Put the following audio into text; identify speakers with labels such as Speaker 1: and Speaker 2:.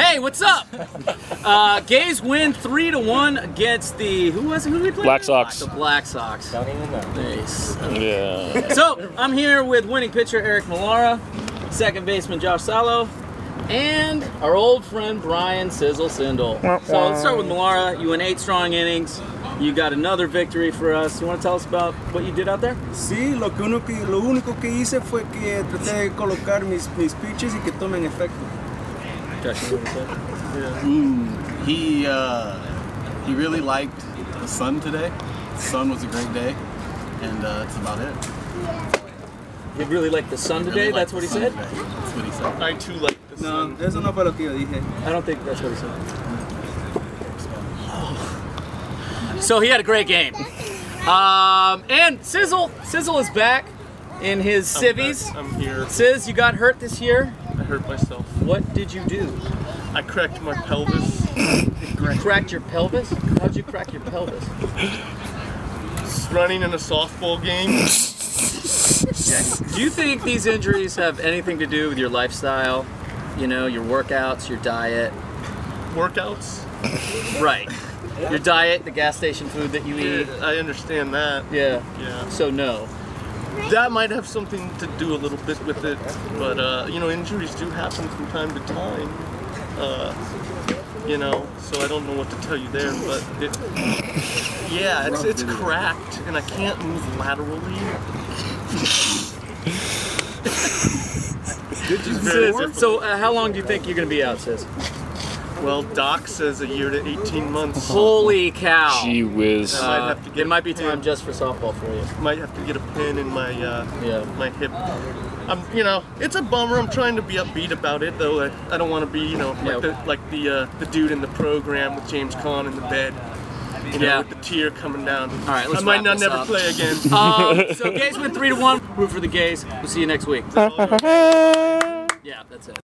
Speaker 1: Hey, what's up? Uh, Gaze win three to one against the who was it? Who we played?
Speaker 2: Black Sox.
Speaker 1: The Black Sox.
Speaker 3: Don't even know.
Speaker 1: Nice.
Speaker 2: Yeah.
Speaker 1: So I'm here with winning pitcher Eric Malara, second baseman Josh Salo, and our old friend Brian Sizzle Sindel. So let's start with Malara. You went eight strong innings. You got another victory for us. You want to tell us about what you did out there?
Speaker 4: Sí, lo, que uno que, lo único que hice fue que traté de colocar mis, mis pitches y que tomen efecto.
Speaker 1: Josh, you want to say?
Speaker 5: Mm, he uh, he really liked the sun today. The sun was a great day, and uh, that's about it.
Speaker 1: He really like the sun today?
Speaker 5: Really
Speaker 1: That's
Speaker 5: liked
Speaker 1: what he
Speaker 5: the sun
Speaker 1: said?
Speaker 5: today. That's what he said.
Speaker 3: I too like the
Speaker 4: No,
Speaker 3: sun.
Speaker 4: eso no fue lo que yo dije.
Speaker 1: I don't think that's what he said. So he had a great game. Um, and Sizzle, Sizzle is back in his
Speaker 3: I'm
Speaker 1: civvies.
Speaker 3: back. I'm here.
Speaker 1: Sizz, you got hurt this year.
Speaker 3: Hurt myself.
Speaker 1: What did you do?
Speaker 3: I cracked my pelvis.
Speaker 1: You cracked your pelvis? How'd you crack your pelvis?
Speaker 3: Running in a softball game.
Speaker 1: Do you think these injuries have anything to do with your lifestyle? You know, your workouts, your diet?
Speaker 3: Workouts.
Speaker 1: Right. Your diet, the gas station food that you eat?
Speaker 3: I understand that.
Speaker 1: Yeah.
Speaker 3: Yeah.
Speaker 1: So no.
Speaker 3: That might have something to do a little bit with it, but uh, you know, injuries do happen from time to time. Uh, you know, so I don't know what to tell you there, but it, yeah, it's it's cracked, and I can't move laterally. Very
Speaker 1: so uh, how long do you think you're going to be out, Sis?
Speaker 3: Well, Doc says a year to 18 months.
Speaker 1: Holy cow.
Speaker 2: Gee whiz.
Speaker 3: I might
Speaker 1: Uh,
Speaker 3: have to get
Speaker 1: it might be
Speaker 3: a pin.
Speaker 1: time just for softball for you.
Speaker 3: Might have to get a pin in my uh,
Speaker 1: Yeah.
Speaker 3: my hip. I'm, you know, it's a bummer. I'm trying to be upbeat about it, though. I, I don't want to be, you know,
Speaker 1: Yeah.
Speaker 3: like the like the uh, the dude in the program with James Caan in the bed. You know,
Speaker 1: Yeah.
Speaker 3: with the tear coming down.
Speaker 1: All right, let's
Speaker 3: I might not never
Speaker 1: up.
Speaker 3: play again.
Speaker 1: Um, so Gaze win three to one. Root for the Gaze. We'll see you next week. Yeah, that's it.